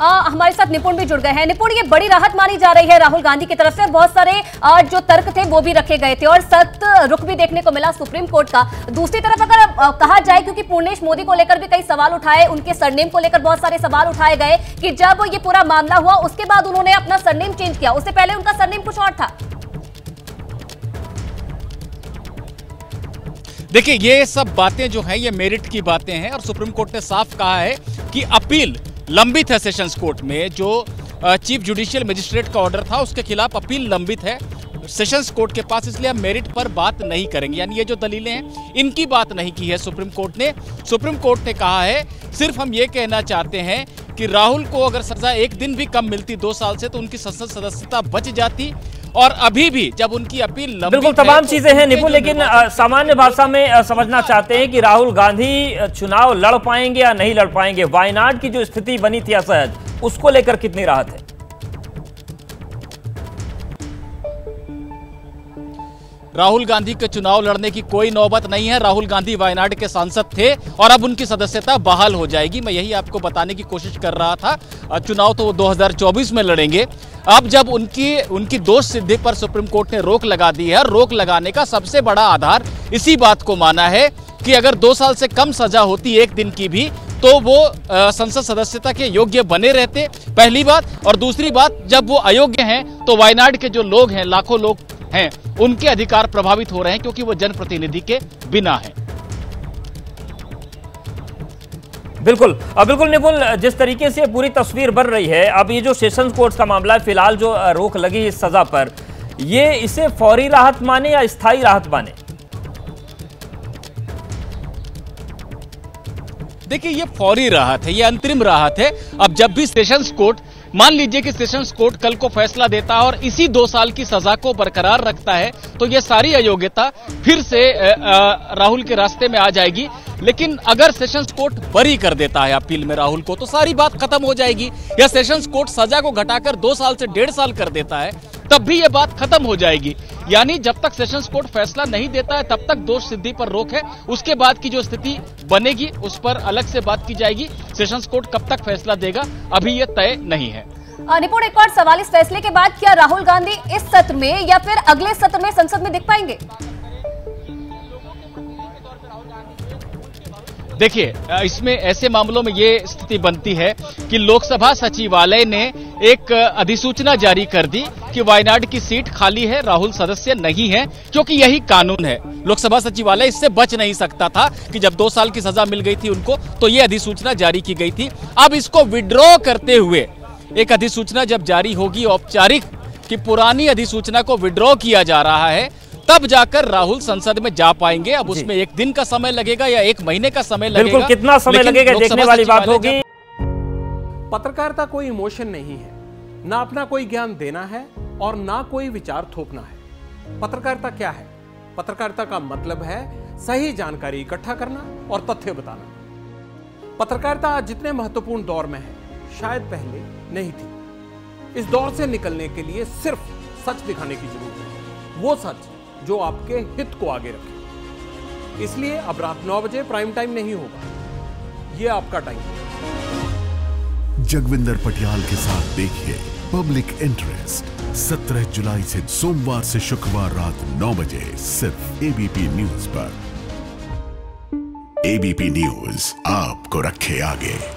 हमारे साथ निपुण भी जुड़ गए हैं। निपुण, ये बड़ी राहत मानी जा रही है राहुल गांधी की तरफ़ से। बहुत सारे जो तर्क थे वो भी रखे गए थे और सख्त रुख भी देखने को मिला सुप्रीम कोर्ट का। दूसरी तरफ़ अगर कहा जाए, क्योंकि पूर्णेश मोदी को लेकर भी कई सवाल उठाए, उनके सरनेम को लेकर बहुत सारे सवाल उठाए गए कि जब ये पूरा मामला हुआ, उसके बाद उन्होंने अपना सरनेम चेंज किया। उससे पहले उनका सरनेम कुछ और था। देखिए, ये सब बातें जो हैं, ये मेरिट की बातें हैं और सुप्रीम कोर्ट ने साफ़ कहा है कि अपील लंबित है सेशंस कोर्ट में, जो चीफ जुडिशियल मजिस्ट्रेट का ऑर्डर था, उसके खिलाफ अपील लंबित है। सेशंस कोर्ट के पास इसलिए हम मेरिट पर बात नहीं करेंगे। यानी ये जो दलीलें हैं, इनकी बात नहीं की है सुप्रीम कोर्ट ने। सुप्रीम कोर्ट ने कहा है, सिर्फ़ हम ये कहना चाहते हैं कि राहुल को अगर सजा एक दिन भी कम मिलती दो साल से तो उनकी संसद सदस्यता बच जाती। और अभी भी जब उनकी अपील बिल्कुल तमाम तो चीज़ें हैं निपुण लेकिन सामान्य भाषा में समझना चाहते हैं कि राहुल गांधी चुनाव लड़ पाएँगे या नहीं लड़ पाएँगे। वायनाड की जो स्थिति बनी थी असहज उसको लेकर कितनी राहत है? राहुल गांधी के चुनाव लड़ने की कोई नौबत नहीं है। राहुल गांधी वायनाड के सांसद थे और अब उनकी सदस्यता बहाल हो जाएगी। मैं यही आपको बताने की कोशिश कर रहा था। चुनाव तो वो 2024 में लड़ेंगे। अब जब उनकी उनकी दोष सिद्धि पर सुप्रीम कोर्ट ने रोक लगा दी है रोक लगाने का सबसे बड़ा आधार इसी बात को माना है कि अगर दो साल से कम सजा होती एक दिन की भी तो वो संसद सदस्यता के योग्य बने रहते, पहली बात। और दूसरी बात, जब वो अयोग्य हैं तो वायनाड के जो लोग हैं, लाखों लोग हैं उनके अधिकार प्रभावित हो रहे हैं क्योंकि वो जनप्रतिनिधि के बिना है। बिल्कुल। अब बिल्कुल निपुल जिस तरीके से पूरी तस्वीर बन रही है अब ये जो सेशन कोर्ट का मामला है फ़िलहाल जो रोक लगी इस सजा पर ये इसे फौरी राहत माने या स्थायी राहत माने? देखिए ये फौरी राहत है ये अंतरिम राहत है। अब जब भी सेशंस कोर्ट मान लीजिए कि सेशंस कोर्ट कल को फैसला देता है और इसी दो साल की सजा को बरकरार रखता है तो ये सारी अयोग्यता फिर से राहुल के रास्ते में आ जाएगी। लेकिन अगर सेशंस कोर्ट बरी कर देता है अपील में राहुल को तो सारी बात खत्म हो जाएगी। या सेशंस कोर्ट सजा को घटाकर दो साल से डेढ़ साल कर देता है तब भी ये बात खत्म हो जाएगी। यानी जब तक सेशंस कोर्ट फैसला नहीं देता है, तब तक दोष सिद्धि पर रोक है। उसके बाद की जो स्थिति बनेगी, उस पर अलग से बात की जाएगी। सेशंस कोर्ट कब तक फैसला देगा, अभी ये तय नहीं है। निपुण एक और सवाल, इस फैसले के बाद क्या राहुल गांधी इस सत्र में या फिर अगले सत्र में संसद में दिख पाएँगे? देखिए इसमें ऐसे मामलों में ये स्थिति बनती है कि लोकसभा सचिवालय ने एक अधिसूचना जारी कर दी कि वायनाड की सीट खाली है, राहुल सदस्य नहीं है क्योंकि यही कानून है। लोकसभा सचिवालय इससे बच नहीं सकता था कि जब दो साल की सजा मिल गई थी उनको तो ये अधिसूचना जारी की गई थी। अब इसको विड्रॉ करते हुए, एक अधिसूचना जब जारी होगी औपचारिक, कि पुरानी अधिसूचना को विड्रॉ किया जा रहा है तब जाकर राहुल संसद में जा पाएँगे। अब उसमें एक दिन का समय लगेगा या एक महीने का समय लगेगा कितना समय लगेगा देखने वाली बात होगी। पत्रकारिता कोई इमोशन नहीं है। ना अपना कोई ज्ञान देना है और ना कोई विचार थोपना है। पत्रकारिता क्या है? पत्रकारिता का मतलब है सही जानकारी इकट्ठा करना और तथ्य बताना। पत्रकारिता आज जितने महत्वपूर्ण दौर में है शायद पहले नहीं थी। इस दौर से निकलने के लिए सिर्फ़ सच दिखाने की ज़रूरत है। वो सच जो आपके हित को आगे रखे। इसलिए अब रात नौ बजे प्राइम टाइम नहीं होगा। ये आपका टाइम जगविंदर पटियाल के साथ देखिए पब्लिक इंटरेस्ट 17 जुलाई से सोमवार से शुक्रवार रात 9 बजे सिर्फ़ एबीपी न्यूज़ पर। एबीपी न्यूज़ आपको रखे आगे।